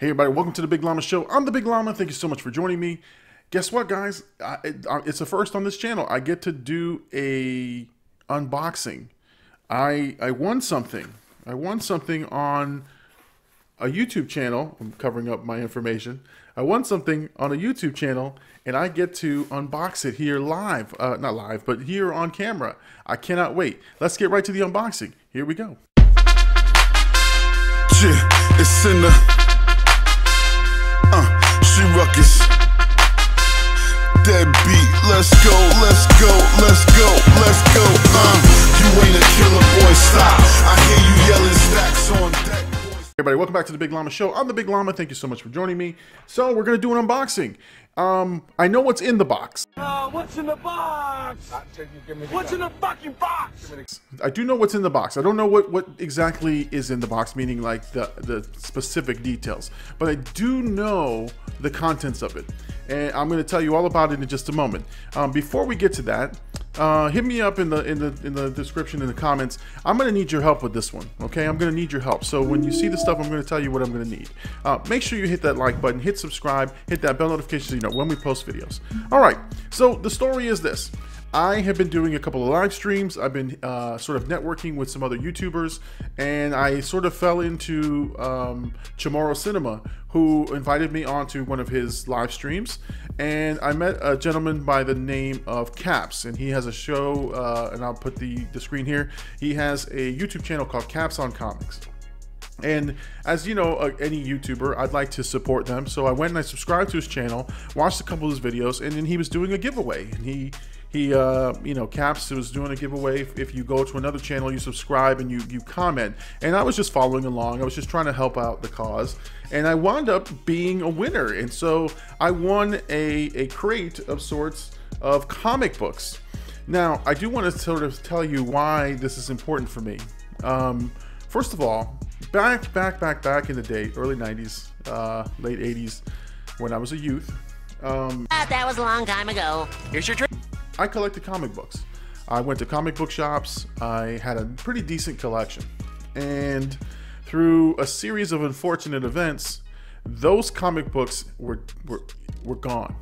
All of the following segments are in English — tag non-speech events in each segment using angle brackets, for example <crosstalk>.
Hey everybody, welcome to the Big Llama Show. I'm the Big Llama. Thank you so much for joining me. Guess what, guys? I, it, it's a first on this channel. I get to do a unboxing. I I won something. I won something on a YouTube channel. I'm covering up my information. I won something on a YouTube channel, and I get to unbox it here live. Uh, not live, but here on camera. I cannot wait. Let's get right to the unboxing. Here we go. Yeah, it's in the ruckus. Dead beat, let's go, let's go, let's go, let's go. Uh, you ain't a killer boy, stop. I hear you yelling stacks on deck. Everybody, welcome back to the Big Llama Show. I'm the Big Llama. Thank you so much for joining me. So we're gonna do an unboxing. Um, I know what's in the box. Uh, what's in the box? What's in the fucking box? I do know what's in the box. I don't know what, what exactly is in the box, meaning like the, the specific details, but I do know the contents of it. And I'm going to tell you all about it in just a moment. Um, before we get to that, uh, hit me up in the in the in the description in the comments. I'm gonna need your help with this one. Okay, I'm gonna need your help. So when you see the stuff, I'm gonna tell you what I'm gonna need. Uh, make sure you hit that like button, hit subscribe, hit that bell notification so you know when we post videos. All right. So the story is this. I have been doing a couple of live streams. I've been uh, sort of networking with some other YouTubers, and I sort of fell into um, Chamorro Cinema, who invited me onto one of his live streams. And I met a gentleman by the name of Capps, and he has a show, uh, and I'll put the, the screen here. He has a YouTube channel called Capps on Comics. And as you know, uh, any YouTuber, I'd like to support them. So I went and I subscribed to his channel, watched a couple of his videos, and then he was doing a giveaway. And he he uh, you know Capps was doing a giveaway. If, if, you go to another channel you subscribe and you you comment. And i was just following along. I was just trying to help out the cause. And i wound up being a winner. And so i won a, a crate of sorts of comic books. Now i do want to sort of tell you why this is important for me. Um, first of all back back back back in the day early 90s uh, late 80s when i was a youth um, that was a long time ago. Here's your drink. I collected comic books. I went to comic book shops. I had a pretty decent collection. And through a series of unfortunate events, those comic books were were, were gone.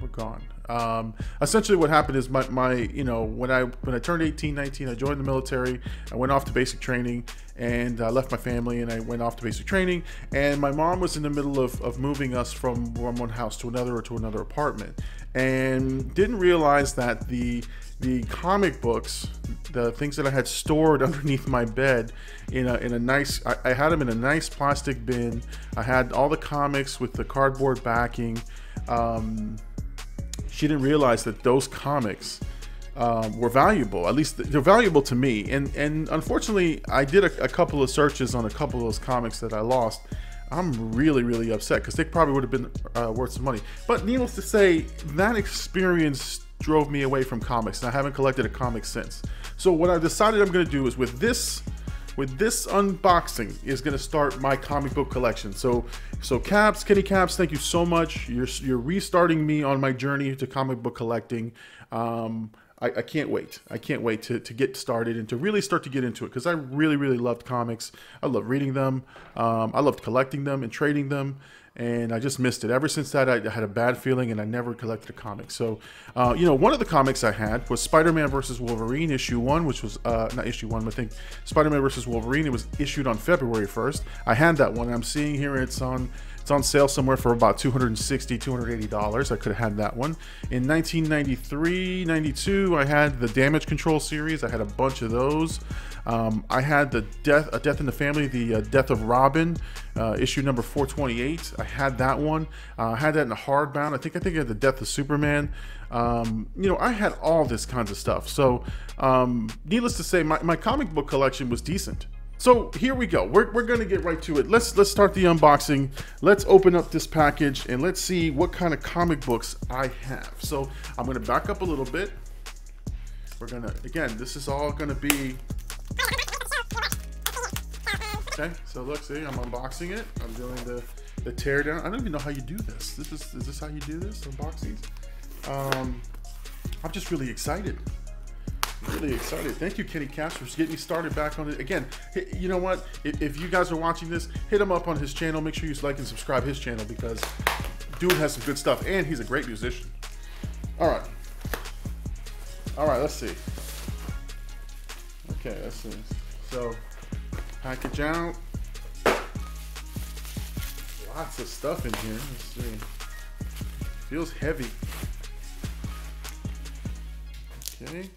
Were gone. Um, essentially what happened is my, my, you know, when I, when I turned 18, 19, I joined the military, I went off to basic training and I left my family and I went off to basic training. And my mom was in the middle of, of moving us from, one house to another or to another apartment and didn't realize that the, the comic books, the things that I had stored <laughs> underneath my bed in a, in a nice, I, I had them in a nice plastic bin. I had all the comics with the cardboard backing. Um, she didn't realize that those comics um, were valuable. At least they're valuable to me. And and unfortunately, I did a, a, couple of searches on a couple of those comics that I lost. I'm really really upset because they probably would have been uh, worth some money. But needless to say, that experience drove me away from comics, and I haven't collected a comic since. So what I decided I'm going to do is with this with this unboxing is going to start my comic book collection. So, so Capps, Kenny Capps, thank you so much. You're you're restarting me on my journey to comic book collecting. Um, I, I, can't wait. I can't wait to, to get started and to really start to get into it because I really, really loved comics. I love reading them. Um, I loved collecting them and trading them and I just missed it. Ever since that, I had a bad feeling, and I never collected a comic. So, uh, you know, one of the comics I had was Spider-Man versus Wolverine issue one, which was uh, not issue one, but I think Spider-Man versus Wolverine. It was issued on February 1st. I had that one. I'm seeing here it's on it's on sale somewhere for about $260, $280. I could have had that one. In 1993, 92, I had the Damage Control series. I had a bunch of those. Um, I had the Death, A Death in the Family, the uh, Death of Robin, uh, issue number 428. I had that one. Uh, I had that in a hardbound. I think I think I had the Death of Superman. Um, you know, I had all this kinds of stuff. So, um, needless to say, my, my comic book collection was decent. So here we go. We're, we're going to get right to it. Let's let's start the unboxing. Let's open up this package and let's see what kind of comic books I have. So I'm going to back up a little bit. We're going to, again, this is all going to be... Okay, so look, see, I'm unboxing it. I'm doing the, the tear down. I don't even know how you do this. This is, is this how you do this, unboxings? Um, I'm just really excited really excited. Thank you, Kenny Capps, for getting me started back on it. Again, you know what? If, you guys are watching this, hit him up on his channel. Make sure you like and subscribe his channel because dude has some good stuff and he's a great musician. All right. All right, let's see. Okay, let's see. So, package out. Lots of stuff in here. Let's see. Feels heavy. Okay.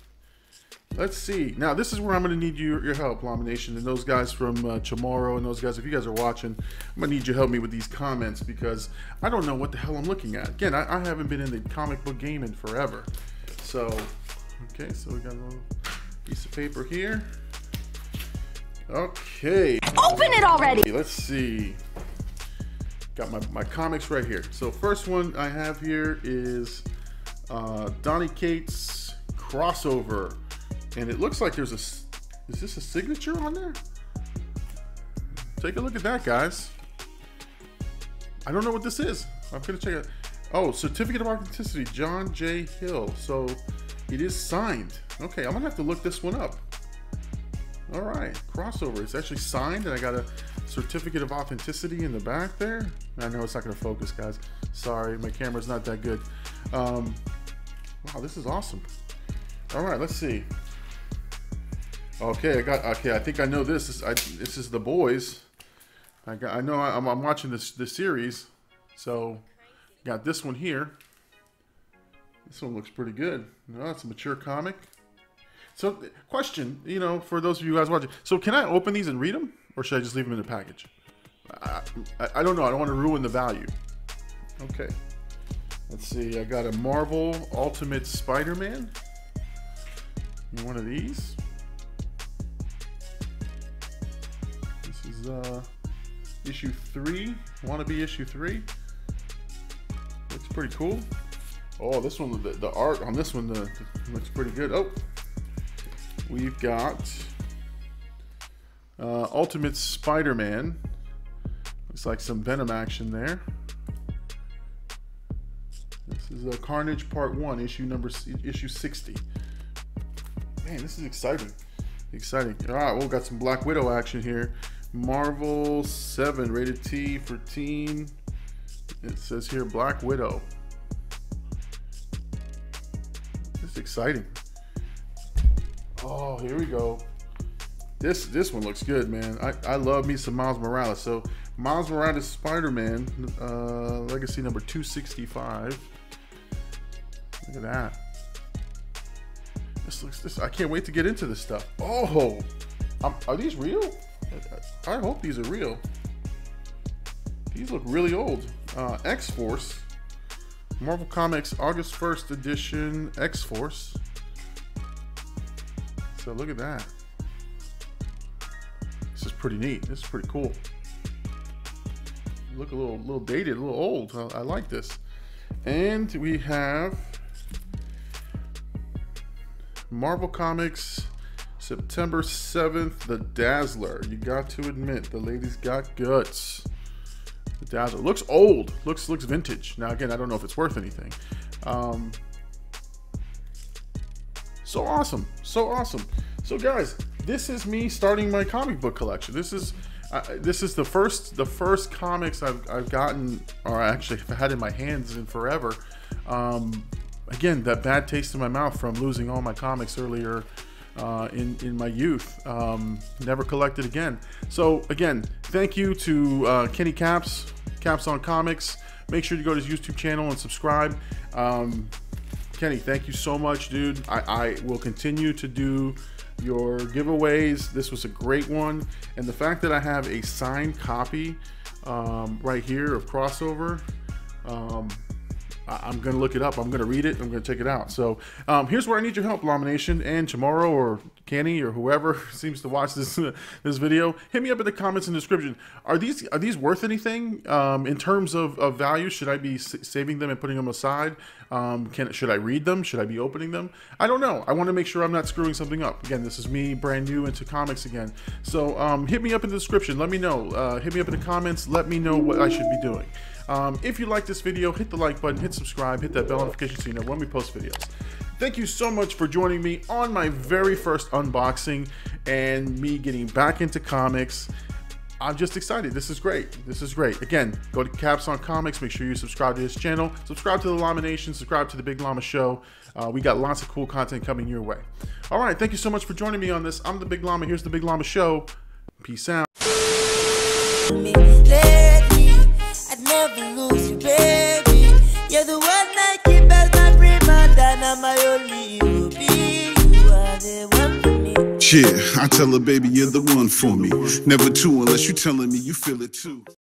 Let's see. Now, this is where I'm going to need your, your help, Lamination, and those guys from uh, Chamorro and those guys. If you guys are watching, I'm going to need you to help me with these comments because I don't know what the hell I'm looking at. Again, I, I haven't been in the comic book game in forever. So, okay, so we got a little piece of paper here. Okay. Open it already! Let's see. Got my, my comics right here. So first one I have here is uh, Donny Cates crossover. And it looks like there's a, is this a signature on there? Take a look at that, guys. I don't know what this is. I'm gonna check it. Oh, certificate of authenticity, John J. Hill. So it is signed. Okay, I'm gonna have to look this one up. All right, crossover. It's actually signed, and I got a certificate of authenticity in the back there. I know it's not gonna focus, guys. Sorry, my camera's not that good. Um, wow, this is awesome. All right, let's see. Okay, I got. Okay, I think I know this. This, I, this is the boys. I got. I know. I'm, I'm watching this this series, so got this one here. This one looks pretty good. No, it's a mature comic. So, question, you know, for those of you guys watching. So, can I open these and read them, or should I just leave them in the package? I, I, I don't know. I don't want to ruin the value. Okay. Let's see. I got a Marvel Ultimate Spider-Man. One of these. Is uh, issue three. Want to be issue three? Looks pretty cool. Oh, this one, the, the art on this one the, the, looks pretty good. Oh, we've got uh, Ultimate Spider-Man. Looks like some Venom action there. This is uh, Carnage Part One, issue number issue 60. Man, this is exciting. Exciting. All right, well, we got some Black Widow action here. Marvel 7, rated T for teen. It says here Black Widow. This is exciting. Oh, here we go. This this one looks good, man. I, I love me some Miles Morales. So Miles Morales Spider-Man, uh, Legacy number 265. Look at that. This looks this. I can't wait to get into this stuff. Oh, um, are these real? I hope these are real. These look really old. Uh, X Force, Marvel Comics August 1st edition X Force. So look at that. This is pretty neat. This is pretty cool. Look a little, little dated, a little old. I, I like this. And we have Marvel Comics, September 7th, The Dazzler. You got to admit, the lady's got guts. The Dazzler looks old, looks looks vintage. Now again, I don't know if it's worth anything. Um, so awesome, so awesome. So guys, this is me starting my comic book collection. This is uh, this is the first the first comics I've, I've gotten, or actually have had in my hands in forever. Um, again, that bad taste in my mouth from losing all my comics earlier uh, in, in my youth. Um, never collected again. So, again, thank you to uh, Kenny Capps, Capps on Comics. Make sure to go to his YouTube channel and subscribe. Um, Kenny, thank you so much, dude. I, I will continue to do your giveaways. This was a great one. And the fact that I have a signed copy um, right here of Crossover. Um, I'm going to look it up. I'm going to read it. I'm going to check it out. So um, here's where I need your help, Lamination, and Chamorro, or Kenny or whoever <laughs> seems to watch this <laughs> this video. Hit me up in the comments and description. Are these are these worth anything um, in terms of, of value? Should I be saving them and putting them aside? Um, can should I read them? Should I be opening them? I don't know. I want to make sure I'm not screwing something up. Again, this is me, brand new into comics again. So um, hit me up in the description. Let me know. Uh, hit me up in the comments. Let me know what I should be doing. Um, if you like this video, hit the like button, hit subscribe, hit that bell notification so you know when we post videos. Thank you so much for joining me on my very first unboxing and me getting back into comics. I'm just excited. This is great. This is great. Again, go to Capps on Comics. Make sure you subscribe to this channel. Subscribe to the Lamination. Subscribe to the Big Llama Show. Uh, we got lots of cool content coming your way. All right. Thank you so much for joining me on this. I'm the Big Llama. Here's the Big Llama Show. Peace out. Never lose you, baby. You're the one I keep as my prima donna, my only. You are the one for me. Yeah, I tell her, baby, you're the one for me. Never two unless you're telling me you feel it too.